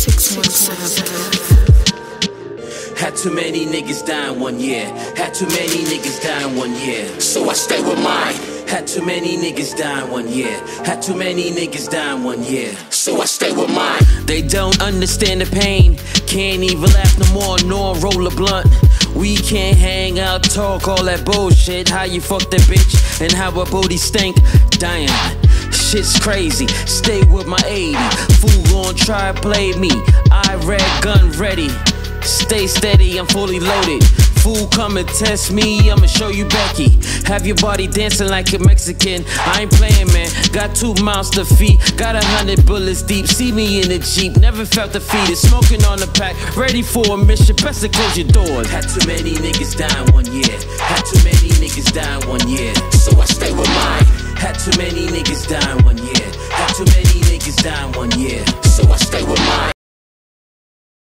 Had too many niggas in one year. Had too many niggas in one year. So I stay with mine. Had too many niggas in one year. Had too many niggas in one year. So I stay with mine. They don't understand the pain. Can't even laugh no more, nor roll a blunt. We can't hang out, talk all that bullshit. How you fuck that bitch and how her booty stink. Dying. Shit's crazy. Stay with my 80. Fool gon' try to play me. I red gun ready. Stay steady, I'm fully loaded. Fool, come and test me, I'ma show you Becky. Have your body dancing like a Mexican. I ain't playing, man. Got two monster feet, got a hundred bullets deep. See me in the Jeep, never felt defeated. Smoking on the pack, ready for a mission. Best to close your doors. Had too many niggas die one year. Had too many niggas die one year. So I stay with mine. Had too many niggas die one year. Had too many down one year, so I stay with mine.